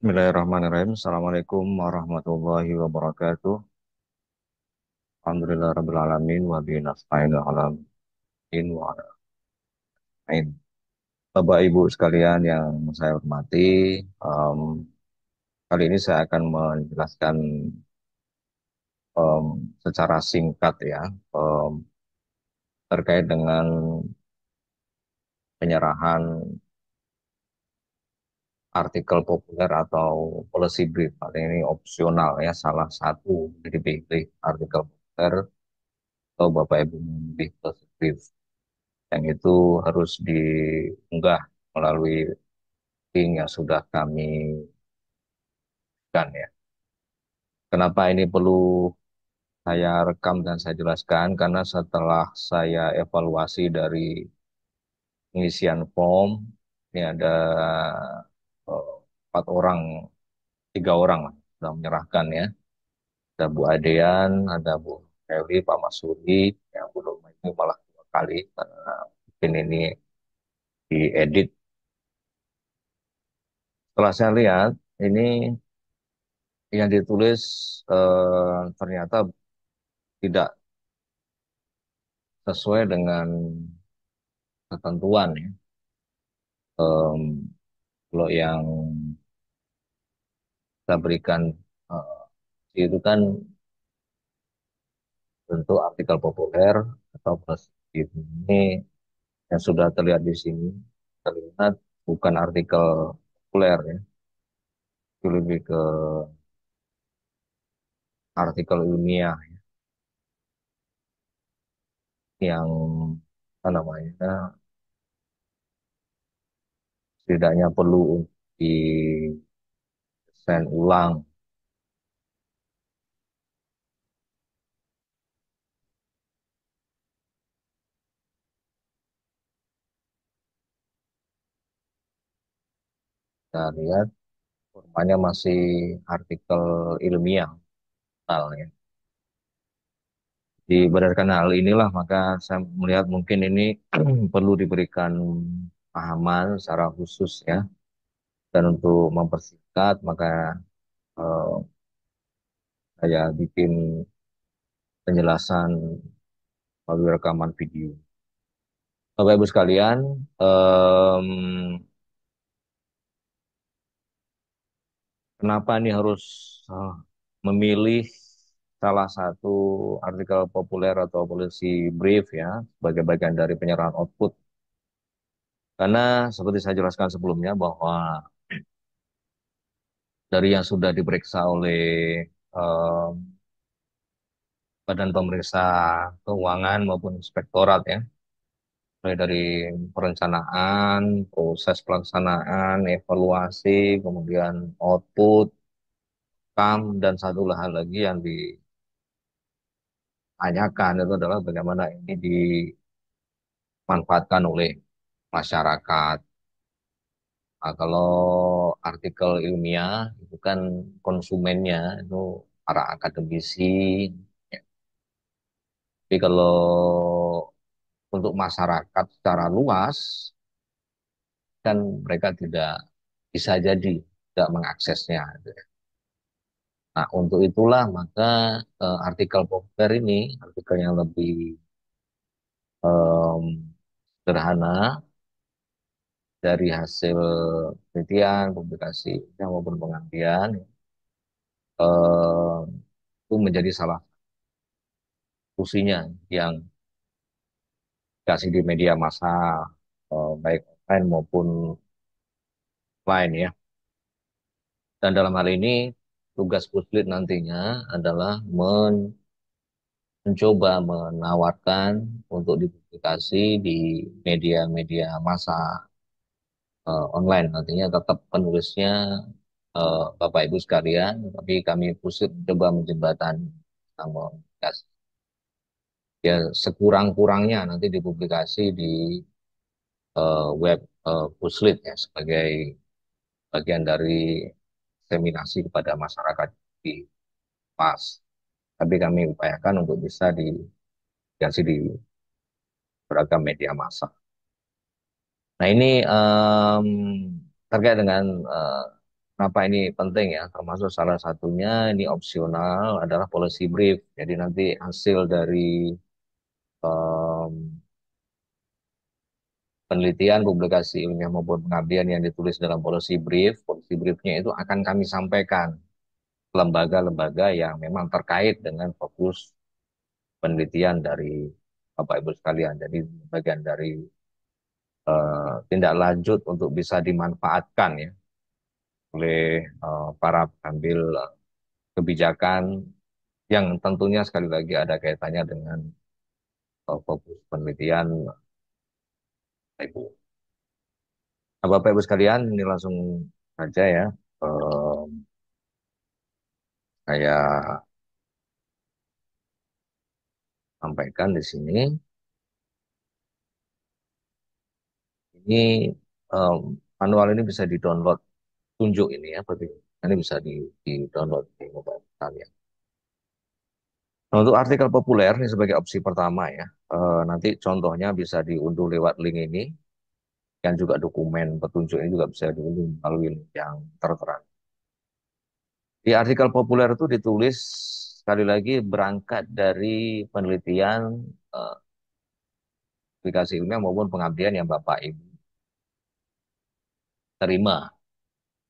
Bismillahirrahmanirrahim. Assalamualaikum warahmatullahi wabarakatuh. Alhamdulillah rabbil alamin wa bihi nasta'in ala din wa ala ain. Bapak Ibu sekalian yang saya hormati, em, kali ini saya akan menjelaskan em, secara singkat ya em, terkait dengan penyerahan artikel populer atau policy brief. Artinya ini opsional ya, salah satu dari pilih artikel populer atau Bapak Ibu memilih policy brief. yang itu harus diunggah melalui link yang sudah kami berikan ya. Kenapa ini perlu saya rekam dan saya jelaskan? Karena setelah saya evaluasi dari pengisian form, ini ada empat orang, tiga orang lah, sudah menyerahkan ya. Ada Bu Adean, ada Bu Heli, Pak Masuri, yang belum ini malah dua kali, karena mungkin ini diedit Setelah saya lihat, ini yang ditulis eh, ternyata tidak sesuai dengan ketentuan ya. Em, kalau yang kita berikan eh, itu kan bentuk artikel populer atau positif ini yang sudah terlihat di sini terlihat bukan artikel populer ya, itu lebih ke artikel ilmiah yang apa namanya setidaknya perlu didesain ulang kita lihat formanya masih artikel ilmiah total ya. Di berdasarkan hal inilah maka saya melihat mungkin ini perlu diberikan pahaman secara khusus ya. Dan untuk mempersingkat maka eh, saya bikin penjelasan melalui rekaman video. Bapak Ibu sekalian, em, kenapa ini harus eh, memilih salah satu artikel populer atau policy brief ya sebagai bagian dari penyerahan output. Karena seperti saya jelaskan sebelumnya bahwa dari yang sudah diperiksa oleh em, Badan Pemeriksa Keuangan maupun Inspektorat ya, mulai dari perencanaan, proses pelaksanaan, evaluasi, kemudian output, kam, dan satu hal lagi yang ditanyakan itu adalah bagaimana ini dimanfaatkan oleh masyarakat. Nah, kalau artikel ilmiah itu kan konsumennya itu para akademisi. ya. Tapi kalau untuk masyarakat secara luas kan mereka tidak bisa jadi tidak mengaksesnya. gitu ya. Nah, untuk itulah maka eh, artikel populer ini, artikel yang lebih em, sederhana dari hasil penelitian, publikasi maupun pengabdian, em, itu menjadi salah fungsinya yang dikasih di media massa, eh, baik online maupun lain ya. Dan dalam hal ini tugas Puslit nantinya adalah men- mencoba menawarkan untuk dipublikasi di media-media massa eh, online. Nantinya tetap penulisnya eh, Bapak Ibu sekalian, tapi kami Puslit coba menjembatani sama komunikasi. Ya sekurang-kurangnya nanti dipublikasi di eh, web eh, Puslit ya sebagai bagian dari seminasi kepada masyarakat di PAS. Tapi kami upayakan untuk bisa dikasih di beragam media massa. Nah ini em, terkait dengan eh, kenapa ini penting ya? Termasuk salah satunya ini opsional adalah policy brief. Jadi nanti hasil dari em, penelitian, publikasi ilmiah maupun pengabdian yang ditulis dalam policy brief, policy briefnya itu akan kami sampaikan lembaga-lembaga yang memang terkait dengan fokus penelitian dari Bapak Ibu sekalian. Jadi bagian dari eh, tindak lanjut untuk bisa dimanfaatkan ya oleh eh, para pengambil kebijakan yang tentunya sekali lagi ada kaitannya dengan eh, fokus penelitian Ibu. Nah, Bapak Ibu sekalian, ini langsung saja ya. Saya sampaikan di sini. Ini eh, manual ini bisa di-download tunjuk ini ya, berarti ini bisa di, di-download di mobile kalian. Nah, untuk artikel populer ini sebagai opsi pertama ya. Eh, nanti contohnya bisa diunduh lewat link ini. Dan juga dokumen petunjuk ini juga bisa diunduh melalui link yang tertera. Di artikel populer itu ditulis sekali lagi berangkat dari penelitian eh, aplikasi ilmiah maupun pengabdian yang Bapak Ibu terima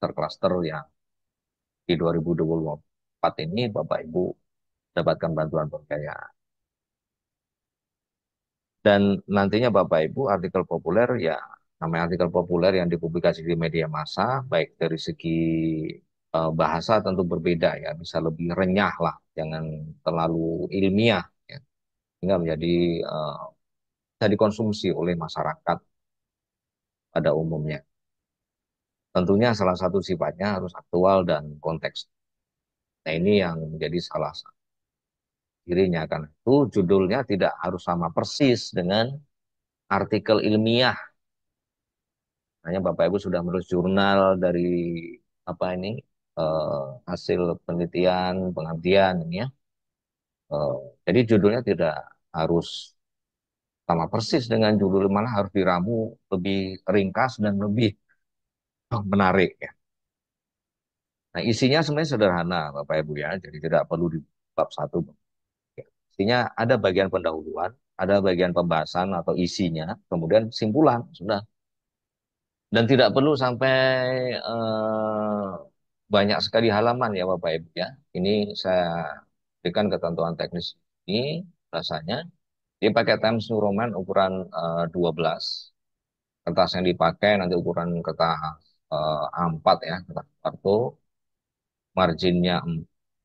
tercluster yang di 2024 ini Bapak Ibu dapatkan bantuan pembiayaan. Dan nantinya Bapak Ibu artikel populer ya namanya artikel populer yang dipublikasi di media massa baik dari segi eh, bahasa tentu berbeda ya bisa lebih renyah lah jangan terlalu ilmiah ya sehingga menjadi eh, bisa dikonsumsi oleh masyarakat pada umumnya. Tentunya salah satu sifatnya harus aktual dan konteks. Nah ini yang menjadi salah satu dirinya kan itu judulnya tidak harus sama persis dengan artikel ilmiah. Hanya Bapak Ibu sudah menulis jurnal dari apa ini eh, hasil penelitian pengabdian ini ya. Eh, jadi judulnya tidak harus sama persis dengan judul malah harus diramu lebih ringkas dan lebih menarik ya. Nah isinya sebenarnya sederhana Bapak Ibu ya. Jadi tidak perlu di bab satu. Isinya ada bagian pendahuluan, ada bagian pembahasan atau isinya, kemudian simpulan sudah. Dan tidak perlu sampai eh, banyak sekali halaman ya Bapak Ibu ya. Ini saya berikan ketentuan teknis ini rasanya. Dia pakai Times New Roman ukuran eh, 12. Kertas yang dipakai nanti ukuran kertas eh, A4 ya, kartu. Marginnya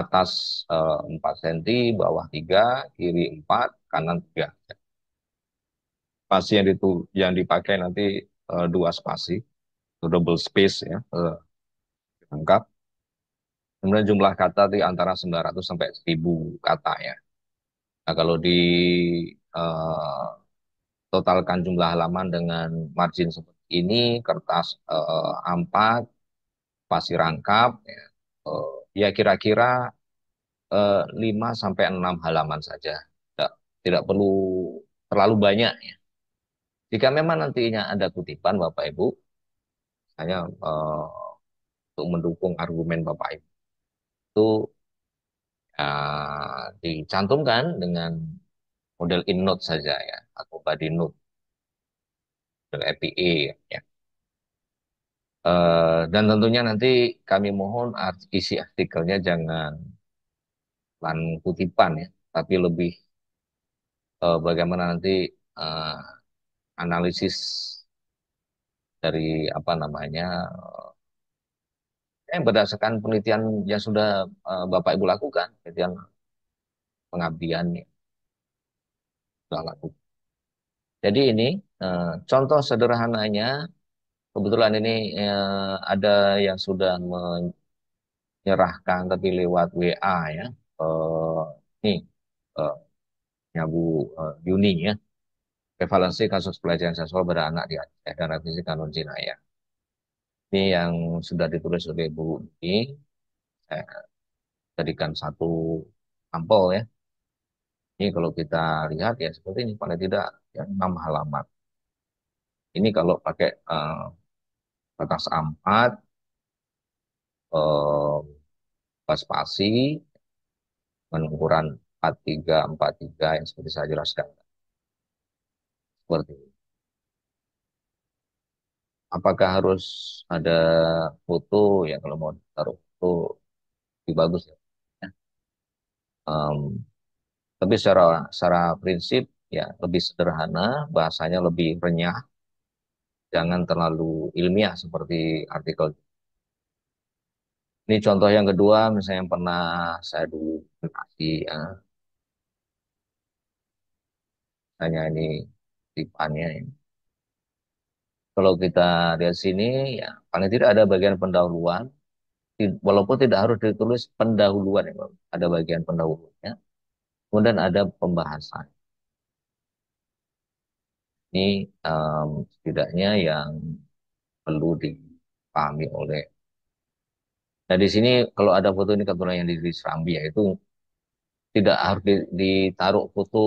atas eh, 4 cm, bawah 3, kiri 4, kanan 3. Spasi yang, ditu yang dipakai nanti eh, dua spasi, double space ya, eh, lengkap. Kemudian jumlah kata di antara 900 sampai 1000 kata ya. Nah, kalau di eh, totalkan jumlah halaman dengan margin seperti ini, kertas eh, A4, spasi rangkap, ya, eh, ya kira-kira eh, 5 sampai 6 halaman saja. Tidak, tidak perlu terlalu banyak ya. Jika memang nantinya ada kutipan Bapak Ibu, hanya eh, untuk mendukung argumen Bapak Ibu itu eh, dicantumkan dengan model in-note saja ya atau body note model APA ya. Eh, dan tentunya nanti kami mohon art- isi artikelnya jangan lan kutipan ya, tapi lebih eh, bagaimana nanti eh, analisis dari apa namanya eh, berdasarkan penelitian yang sudah eh, Bapak Ibu lakukan, penelitian pengabdian ya, sudah lakukan. Jadi ini eh, contoh sederhananya, kebetulan ini eh, ada yang sudah menyerahkan tapi lewat WA ya, eh, nih eh, Bu eh, Yuni ya, prevalensi kasus pelecehan seksual pada anak di Aceh dan revisi kanun jinayah. Ini yang sudah ditulis oleh Bu ini, saya jadikan satu sampel ya. Ini kalau kita lihat ya seperti ini paling tidak ya, 6 halaman. Ini kalau pakai uh, kertas A4 eh, spasi dengan ukuran 43 43 yang seperti saya jelaskan seperti ini. Apakah harus ada foto ya kalau mau taruh foto lebih bagus ya. Em, tapi secara secara prinsip ya lebih sederhana, bahasanya lebih renyah, jangan terlalu ilmiah seperti artikel. Ini contoh yang kedua, misalnya yang pernah saya dulu kasih, ya, hanya ini tipannya ini. Kalau kita lihat sini, ya paling tidak ada bagian pendahuluan, walaupun tidak harus ditulis pendahuluan ya, ada bagian pendahuluannya. Kemudian ada pembahasan. Ini em, setidaknya yang perlu dipahami oleh. Nah di sini kalau ada foto ini kebetulan yang di Serambi ya itu tidak harus di- ditaruh foto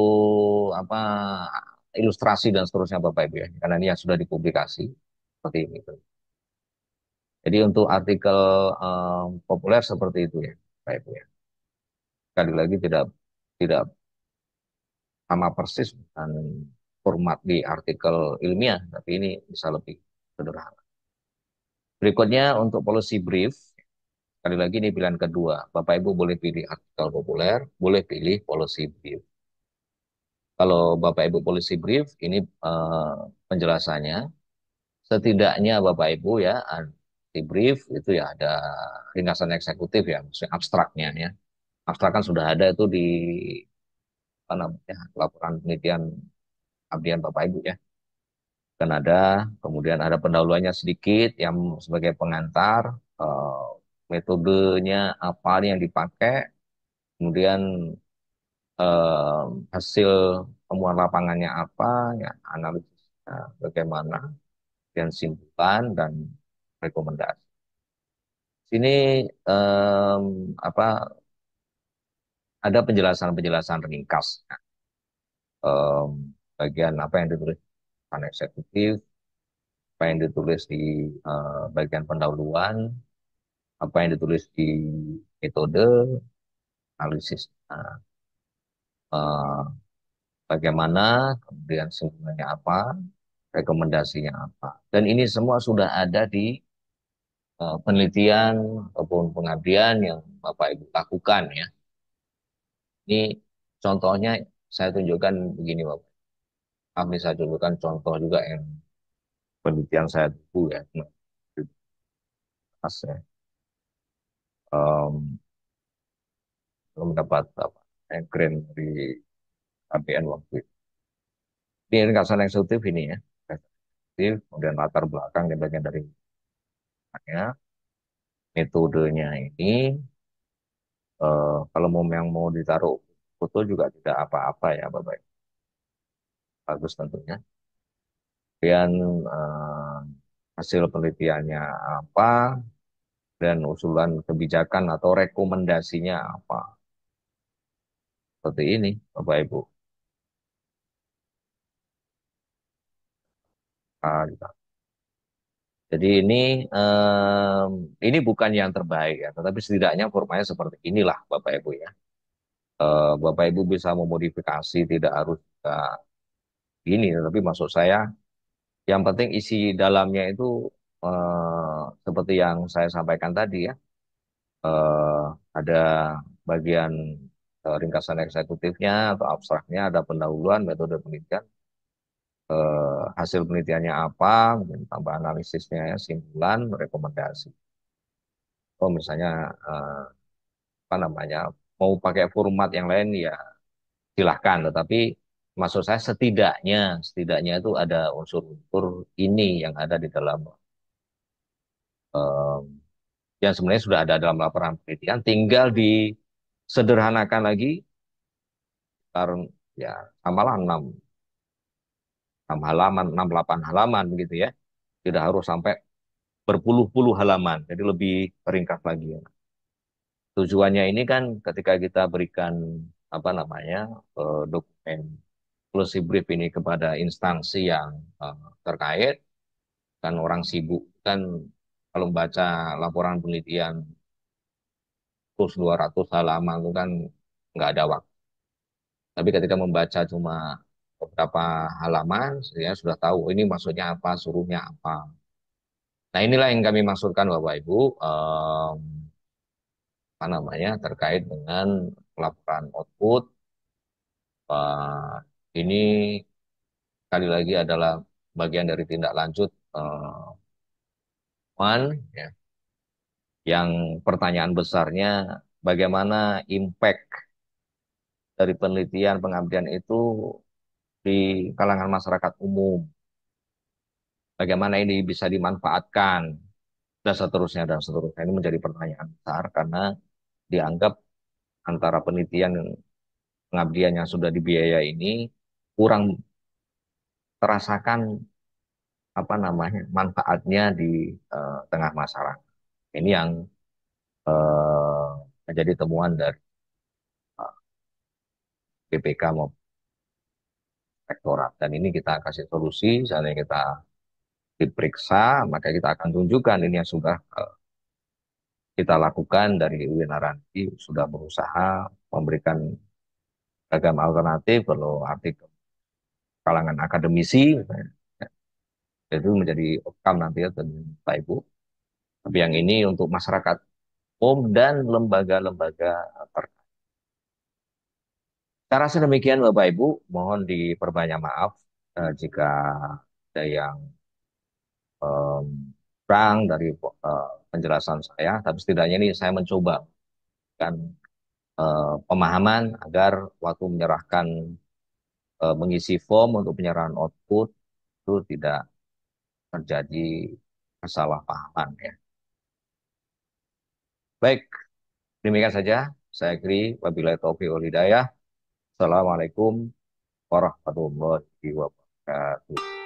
apa ilustrasi dan seterusnya Bapak Ibu ya, karena ini yang sudah dipublikasi seperti ini. Jadi untuk artikel em, populer seperti itu ya, Bapak Ibu ya. Sekali lagi tidak tidak sama persis dan format di artikel ilmiah, tapi ini bisa lebih sederhana. Berikutnya untuk policy brief, sekali lagi ini pilihan kedua. Bapak Ibu boleh pilih artikel populer, boleh pilih policy brief. Kalau Bapak Ibu policy brief, ini eh, penjelasannya. Setidaknya Bapak Ibu ya, di brief itu ya ada ringkasan eksekutif ya, maksudnya abstraknya ya. Abstrak kan sudah ada itu di apa namanya, laporan penelitian abdian Bapak Ibu ya. kan ada, kemudian ada pendahuluannya sedikit yang sebagai pengantar, eh, metodenya apa yang dipakai, kemudian eh, hasil temuan lapangannya apa, ya analisisnya bagaimana, dan simpulan dan rekomendasi. Sini em, apa ada penjelasan-penjelasan ringkas, Em, bagian apa yang ditulis kan eksekutif, apa yang ditulis di eh, bagian pendahuluan, apa yang ditulis di metode analisis eh, bagaimana kemudian sebenarnya apa rekomendasinya apa. Dan ini semua sudah ada di eh, penelitian ataupun pengabdian yang Bapak Ibu lakukan ya. Ini contohnya saya tunjukkan begini Bapak kami saya tunjukkan contoh juga yang penelitian saya dulu ya Mas, ya. Em, belum dapat apa grant di ABN waktu itu Ini ringkasan eksekutif ini ya. Eksekutif, kemudian latar belakang dan bagian dari ya, metodenya ini eh, kalau mau yang mau ditaruh foto juga tidak apa-apa ya Bapak. Bagus tentunya. Kemudian eh, hasil penelitiannya apa dan usulan kebijakan atau rekomendasinya apa. Seperti ini Bapak Ibu. Ah, gitu. Jadi ini em, ini bukan yang terbaik ya, tetapi setidaknya formatnya seperti inilah Bapak Ibu ya. Eh, Bapak Ibu bisa memodifikasi, tidak harus eh, ini, tapi maksud saya yang penting isi dalamnya itu eh, seperti yang saya sampaikan tadi ya, eh, ada bagian eh, ringkasan eksekutifnya atau abstraknya, ada pendahuluan, metode penelitian, eh, hasil penelitiannya apa, kemudian tambah analisisnya, ya, simpulan, rekomendasi. Oh misalnya eh, apa namanya mau pakai format yang lain ya silahkan, tetapi maksud saya setidaknya setidaknya itu ada unsur-unsur ini yang ada di dalam em, yang sebenarnya sudah ada dalam laporan penelitian, tinggal disederhanakan lagi karena ya samalah 6, 6 halaman, 6 8 halaman begitu ya. Tidak harus sampai berpuluh-puluh halaman, jadi lebih ringkas lagi. ya. Tujuannya ini kan ketika kita berikan apa namanya eh, dokumen policy brief ini kepada instansi yang eh, terkait, kan orang sibuk kan kalau membaca laporan penelitian 100-200 halaman itu kan nggak ada waktu. Tapi ketika membaca cuma beberapa halaman, saya sudah tahu ini maksudnya apa, suruhnya apa. Nah inilah yang kami maksudkan Bapak Ibu, em, apa namanya terkait dengan laporan output. Eh, ini sekali lagi adalah bagian dari tindak lanjut eh, one, ya, yang pertanyaan besarnya bagaimana impact dari penelitian pengabdian itu di kalangan masyarakat umum, bagaimana ini bisa dimanfaatkan? Dan seterusnya dan seterusnya. Ini menjadi pertanyaan besar karena dianggap antara penelitian pengabdian yang sudah dibiayai ini kurang terasakan apa namanya manfaatnya di eh, tengah masyarakat. Ini yang eh, menjadi temuan dari eh, BPK maupun rektorat. Dan ini kita kasih solusi, misalnya kita diperiksa, maka kita akan tunjukkan ini yang sudah eh, kita lakukan dari UIN Aranti, sudah berusaha memberikan beragam alternatif, perlu artikel kalangan akademisi, itu menjadi outcome nanti ya Pak Ibu. Tapi yang ini untuk masyarakat umum dan lembaga-lembaga terkait. Cara sedemikian Bapak Ibu, mohon diperbanyak maaf eh, jika ada yang kurang dari eh, penjelasan saya, tapi setidaknya ini saya mencoba kan eh, pemahaman agar waktu menyerahkan eh, mengisi form untuk penyerahan output itu tidak terjadi kesalahpahaman ya. Baik, demikian saja. Saya kiri, wabillahi taufiq wal hidayah. Assalamualaikum warahmatullahi wabarakatuh.